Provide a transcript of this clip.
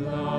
Love.